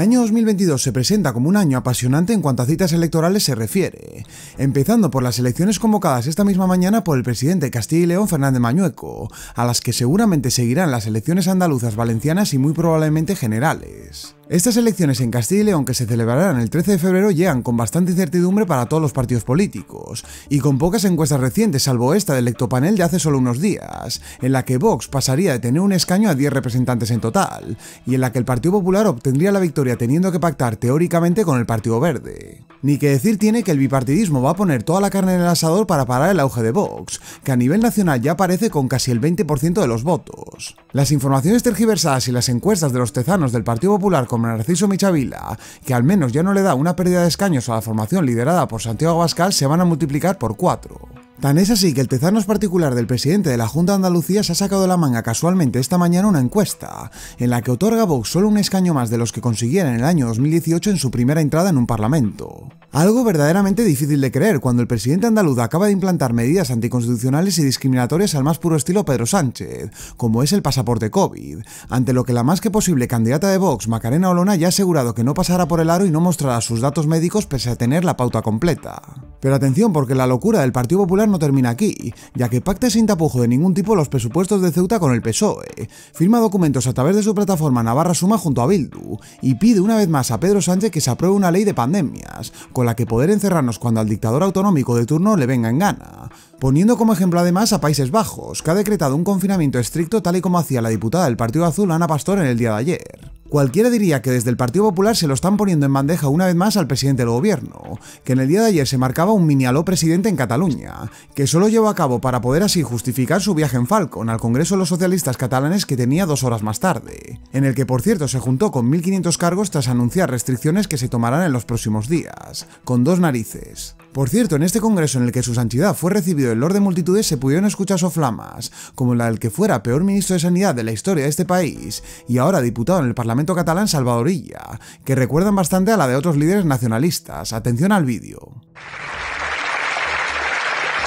año 2022 se presenta como un año apasionante en cuanto a citas electorales se refiere, empezando por las elecciones convocadas esta misma mañana por el presidente de Castilla y León Fernández Mañueco, a las que seguramente seguirán las elecciones andaluzas, valencianas y muy probablemente generales. Estas elecciones en Castilla y León que se celebrarán el 13 de febrero llegan con bastante incertidumbre para todos los partidos políticos, y con pocas encuestas recientes salvo esta del electopanel de hace solo unos días, en la que Vox pasaría de tener un escaño a 10 representantes en total, y en la que el Partido Popular obtendría la victoria teniendo que pactar teóricamente con el Partido Verde. Ni que decir tiene que el bipartidismo va a poner toda la carne en el asador para parar el auge de Vox, que a nivel nacional ya aparece con casi el 20% de los votos. Las informaciones tergiversadas y las encuestas de los tezanos del Partido Popular con Narciso Michavila, que al menos ya no le da una pérdida de escaños a la formación liderada por Santiago Abascal, se van a multiplicar por cuatro. Tan es así que el tezanos particular del presidente de la Junta de Andalucía se ha sacado de la manga casualmente esta mañana una encuesta, en la que otorga a Vox solo un escaño más de los que consiguiera en el año 2018 en su primera entrada en un parlamento. Algo verdaderamente difícil de creer cuando el presidente andaluz acaba de implantar medidas anticonstitucionales y discriminatorias al más puro estilo Pedro Sánchez, como es el pasaporte COVID, ante lo que la más que posible candidata de Vox, Macarena Olona, ya ha asegurado que no pasará por el aro y no mostrará sus datos médicos pese a tener la pauta completa. Pero atención porque la locura del Partido Popular no termina aquí, ya que pacta sin tapujo de ningún tipo los presupuestos de Ceuta con el PSOE, firma documentos a través de su plataforma Navarra Suma junto a Bildu, y pide una vez más a Pedro Sánchez que se apruebe una ley de pandemias, con la que poder encerrarnos cuando al dictador autonómico de turno le venga en gana, poniendo como ejemplo además a Países Bajos, que ha decretado un confinamiento estricto tal y como hacía la diputada del Partido Azul Ana Pastor en el día de ayer. Cualquiera diría que desde el Partido Popular se lo están poniendo en bandeja una vez más al presidente del gobierno, que en el día de ayer se marcaba un mini aló presidente en Cataluña, que solo llevó a cabo para poder así justificar su viaje en Falcon al Congreso de los Socialistas Catalanes que tenía dos horas más tarde, en el que por cierto se juntó con 1.500 cargos tras anunciar restricciones que se tomarán en los próximos días, con dos narices. Por cierto, en este congreso en el que su santidad fue recibido en Lord de multitudes se pudieron escuchar soflamas, como la del que fuera peor ministro de Sanidad de la historia de este país y ahora diputado en el Parlamento catalán Salvadorilla, que recuerdan bastante a la de otros líderes nacionalistas. Atención al vídeo.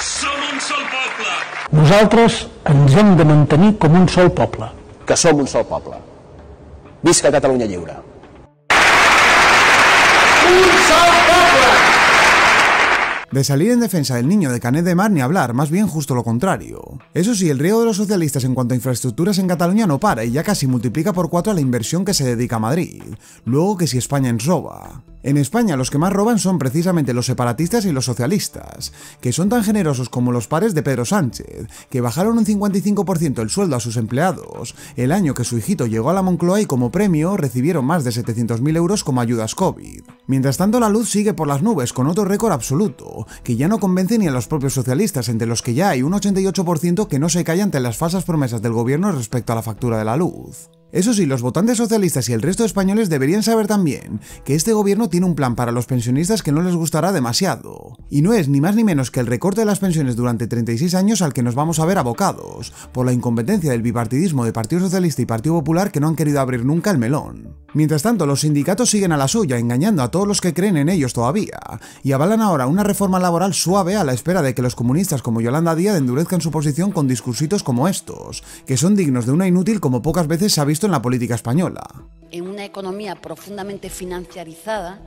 Som un sol poble. Nosaltres ens hem de mantenir com un sol poble. que som un sol poble. Visca Catalunya lliure. De salir en defensa del niño de Canet de Mar ni hablar, más bien justo lo contrario. Eso sí, el riego de los socialistas en cuanto a infraestructuras en Cataluña no para y ya casi multiplica por cuatro la inversión que se dedica a Madrid. Luego que si España ens roba. En España los que más roban son precisamente los separatistas y los socialistas, que son tan generosos como los pares de Pedro Sánchez, que bajaron un 55% el sueldo a sus empleados el año que su hijito llegó a la Moncloa y como premio recibieron más de 700.000 euros como ayudas COVID. Mientras tanto la luz sigue por las nubes con otro récord absoluto, que ya no convence ni a los propios socialistas, entre los que ya hay un 88% que no se calla ante las falsas promesas del gobierno respecto a la factura de la luz. Eso sí, los votantes socialistas y el resto de españoles deberían saber también que este gobierno tiene un plan para los pensionistas que no les gustará demasiado. Y no es ni más ni menos que el recorte de las pensiones durante 36 años al que nos vamos a ver abocados, por la incompetencia del bipartidismo de Partido Socialista y Partido Popular que no han querido abrir nunca el melón. Mientras tanto, los sindicatos siguen a la suya, engañando a todos los que creen en ellos todavía, y avalan ahora una reforma laboral suave a la espera de que los comunistas como Yolanda Díaz endurezcan su posición con discursitos como estos, que son dignos de una inútil como pocas veces se ha visto en la política española. en una economía profundamente financiarizada,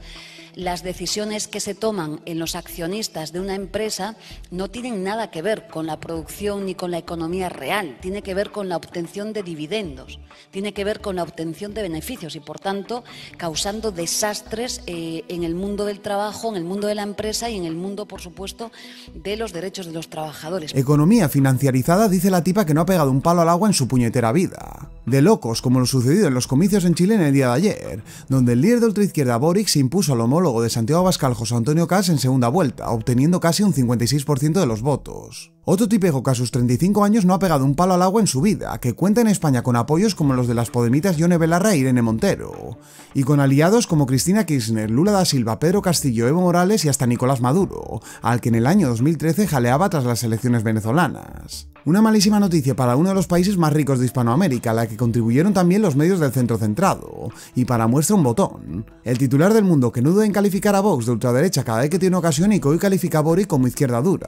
las decisiones que se toman en los accionistas de una empresa no tienen nada que ver con la producción ni con la economía real, tiene que ver con la obtención de dividendos, tiene que ver con la obtención de beneficios y, por tanto, causando desastres eh, en el mundo del trabajo, en el mundo de la empresa y en el mundo, por supuesto, de los derechos de los trabajadores. Economía financiarizada dice la tipa que no ha pegado un palo al agua en su puñetera vida. De locos, como lo sucedido en los comicios en Chile en el día de ayer, donde el líder de ultraizquierda Boric se impuso al homólogo de Santiago Abascal José Antonio Cas en segunda vuelta, obteniendo casi un 56% de los votos. Otro tipejo que a sus 35 años no ha pegado un palo al agua en su vida, que cuenta en España con apoyos como los de las podemitas Yone Belarra e Irene Montero, y con aliados como Cristina Kirchner, Lula da Silva, Pedro Castillo, Evo Morales y hasta Nicolás Maduro, al que en el año 2013 jaleaba tras las elecciones venezolanas. Una malísima noticia para uno de los países más ricos de Hispanoamérica, a la que contribuyeron también los medios del centro centrado, y para muestra un botón. El titular del mundo que no duda en calificar a Vox de ultraderecha cada vez que tiene ocasión y que hoy califica a Boric como izquierda dura.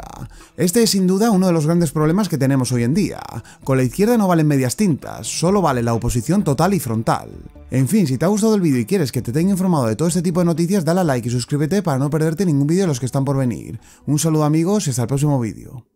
Este es sin duda uno de los grandes problemas que tenemos hoy en día. Con la izquierda no valen medias tintas, solo vale la oposición total y frontal. En fin, si te ha gustado el vídeo y quieres que te tenga informado de todo este tipo de noticias, dale a like y suscríbete para no perderte ningún vídeo de los que están por venir. Un saludo amigos y hasta el próximo vídeo.